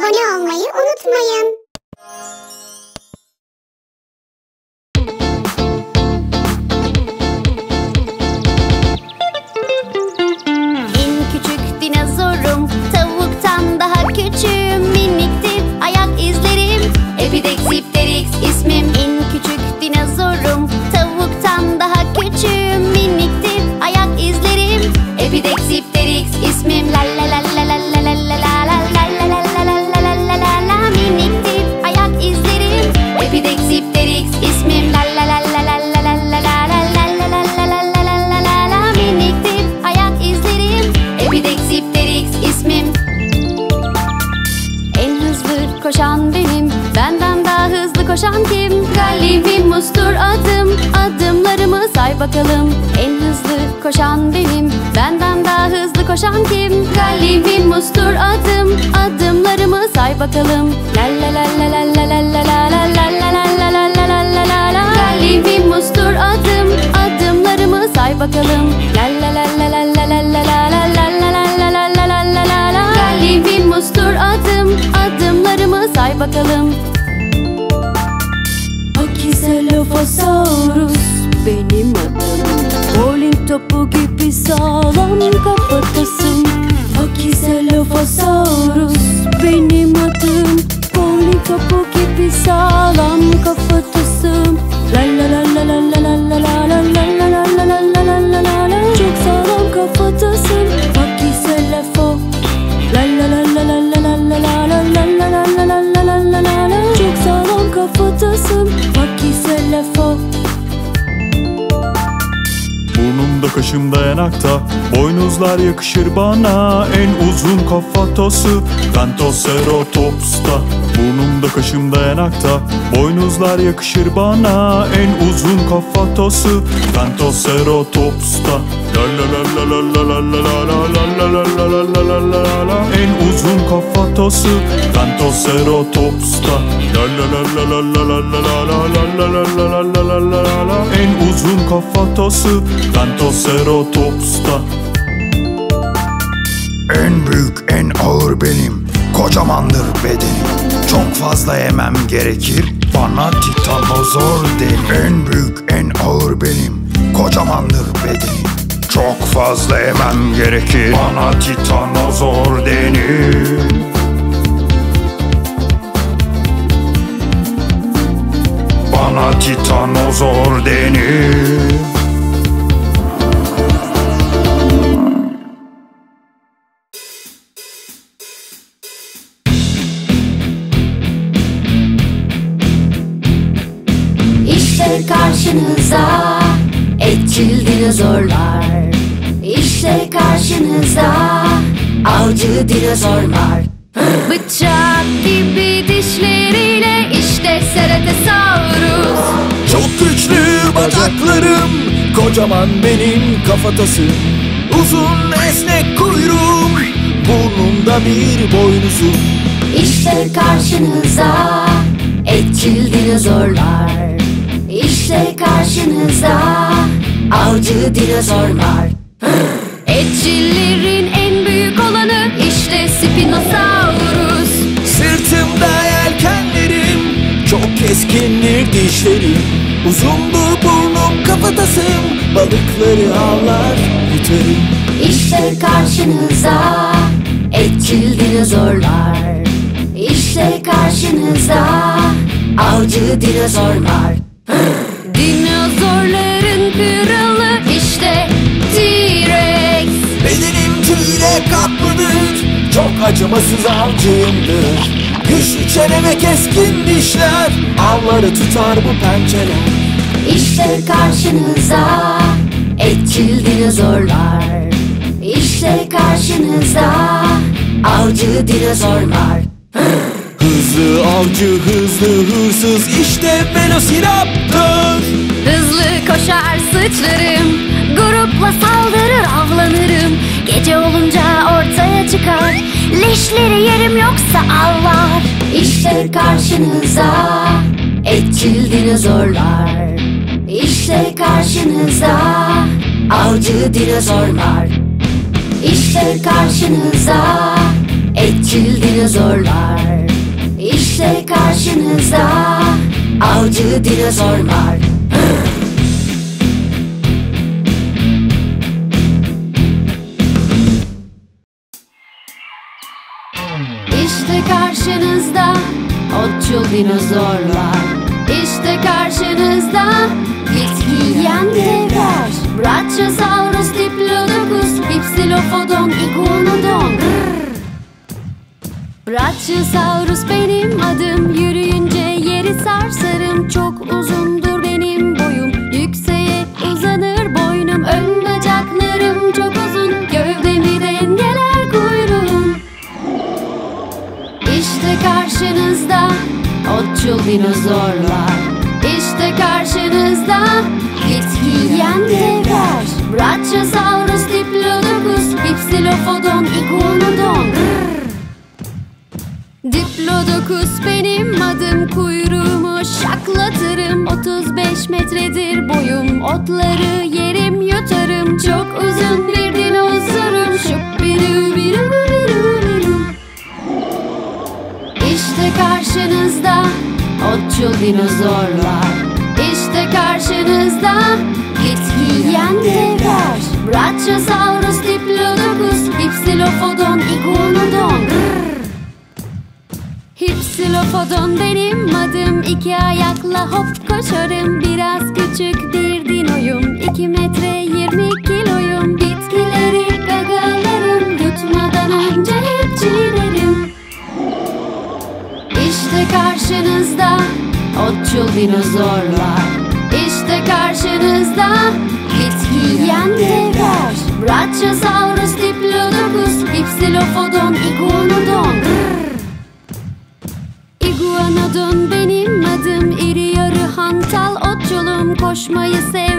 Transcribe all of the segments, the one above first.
abone olmayı unutmayın. Bakalım En hızlı koşan benim Benden daha hızlı koşan kim? Gallivimus'tur adım Adımlarımı say bakalım La la la la la la la la la la la la la la la la la la la la Gallivimus'tur adım Adımlarımı say bakalım La la la la la la la la la la la la la la la la la Gallivimus'tur adım Adımlarımı say bakalım benim adım Bowling topu gibi sağlam kafatasın La la la la la la la la la la la la la la la la la la la la Çok sağlam kafatasın la la la la la la la la la la la la la la la la la la la Çok sağlam kafatasın kaşımda yanakta Boynuzlar yakışır bana En uzun kafatası Phantoceratops'ta Burnumda kaşımda yanakta Boynuzlar yakışır bana En uzun kafatası Phantoceratops'ta La la la la la la la la la la la la la la la la la la En uzun kafatası Phantoceratops'ta La la la la la la la la la la la la la la la la uzun kafatası Phantoceratops'ta En büyük en ağır benim. Kocamandır bedenim. Çok fazla yemem gerekir Bana titanozor denir. En büyük en ağır benim. Kocamandır bedenim. Çok fazla yemem gerekir Bana titanozor denir Bana titanozor denir. İşte karşınızda etçil dinozorlar. İşte karşınızda avcı dinozorlar. Bıçak gibi işte Ceratosaurus Çok güçlü bacaklarım Kocaman benim kafatasım. Uzun esnek kuyruğum Burnumda bir boynuzum. İşte karşınızda etçil dinozorlar. İşte karşınızda avcı dinozorlar. Etçillerin en büyük olanı keskindir dişlerim Uzundur burnum kafatasım Balıkları avlar yutarım. İşte karşınızda etçil dinozorlar. İşte karşınızda avcı dinozorlar. Dinozorların kralı işte T-Rex. Bedenim tüyle kaplıdır Çok acımasız avcıyımdır Çene ve keskin dişler. Avları tutar bu pençeler İşte karşınızda etçil dinozorlar. İşte karşınızda avcı dinozorlar. Hızlı avcı hızlı hırsız işte Velociraptor. Hızlı koşar sıçrarım Grupla saldırır avlanırım. Gece olunca ortaya çıkar Leşleri yerim yoksa avlar. İşte karşınızda Etçil dinozorlar. İşte karşınızda Avcı dinozorlar. İşte karşınızda Etçil dinozorlar. İşte karşınızda avcı dinozorlar dinozorlar. İşte karşınızda bitki yiyen devler Brachiosaurus, Diplodocus, Hypsilophodon, Iguanodon. Brachiosaurus benim adım. Yürüyünce yeri sarsarım. Çok uzundur karşınızda bitki yiyen devler Brachiosaurus, Diplodocus, Hypsilophodon, Iguanodon. Diplodocus benim adım Kuyruğumu şaklatırım. 35 metredir boyum Otları yerim yutarım. Çok uzun bir dinozorum. Şuppiru biru biru biru İşte karşınızda otçul dinozorlar karşınızda. Bitki yiyen devler Brachiosaurus, Diplodocus, Hypsilophodon, Iguanodon Grrr. Hypsilophodon benim adım. İki ayakla hop koşarım. Biraz küçük bir dinoyum. İki metre yirmi kiloyum. Bitkileri gagalarım. Yutmadan önce hep çiğnerim. İşte karşınızda otçul dinozorlar İşte karşınızda bitki yiyen devler Brachiosaurus, Diplodocus, Hypsilophodon, Iguanodon. İguanodon benim adım iri yarı hantal otçulum Koşmayı sevmem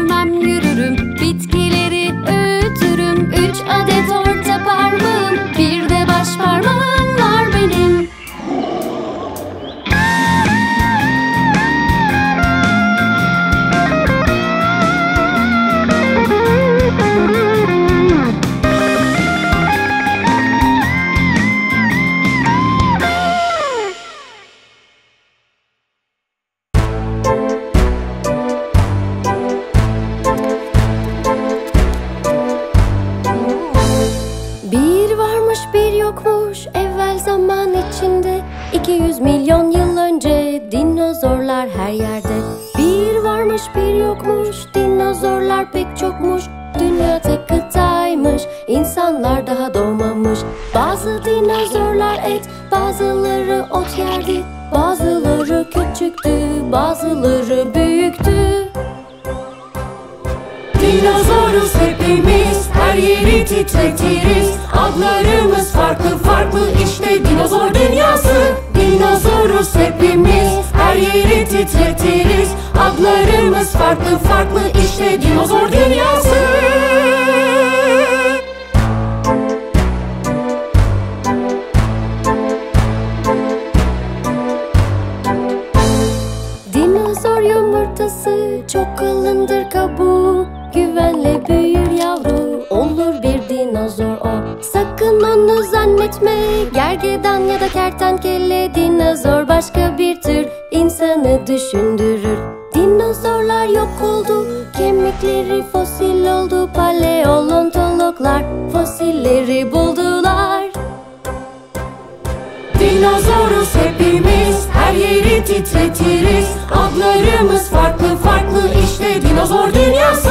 yokmuş evvel zaman içinde. 200 milyon yıl önce dinozorlar her yerde. Bir varmış bir yokmuş dinozorlar pek çokmuş. Dünya tek kıtaymış insanlar daha doğmamış. Bazı dinozorlar et bazıları ot yerdi. Bazıları küçüktü bazıları büyüktü Dinozoruz hepimiz Her yeri titretiriz. Adlarımız farklı farklı işte dinozor dünyası. Dinozoruz hepimiz Her yeri titretiriz. Adlarımız farklı farklı işte dinozor dünyası. Dinozor yumurtası çok kalındır kabuğu Güvenle büyür yavru. Olur bir dinozor o. Sakın onu zannetme. Gergedan ya da kertenkele Dinozor başka bir tür insanı düşündürür. Dinozorlar yok oldu kemikleri fosil oldu Paleontologlar fosilleri buldular. Dinozoruz hepimiz Her yeri titretiriz. Adlarımız farklı farklı işte dinozor dünyası